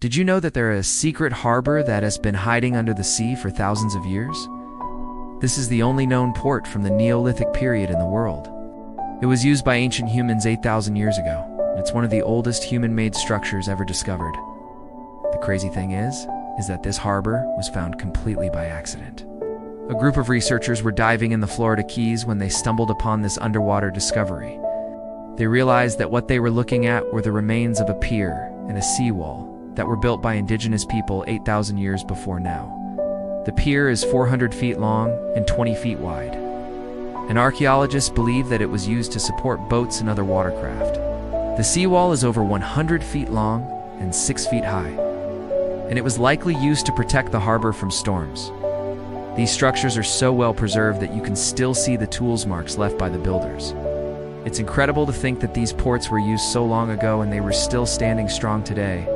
Did you know that there is a secret harbor that has been hiding under the sea for thousands of years? This is the only known port from the Neolithic period in the world. It was used by ancient humans 8,000 years ago. It's one of the oldest human-made structures ever discovered. The crazy thing is, is that this harbor was found completely by accident. A group of researchers were diving in the Florida Keys when they stumbled upon this underwater discovery. They realized that what they were looking at were the remains of a pier and a seawall that were built by indigenous people 8,000 years before now. The pier is 400 feet long and 20 feet wide. And archaeologists believe that it was used to support boats and other watercraft. The seawall is over 100 feet long and 6 feet high, and it was likely used to protect the harbor from storms. These structures are so well preserved that you can still see the tools marks left by the builders. It's incredible to think that these ports were used so long ago and they were still standing strong today.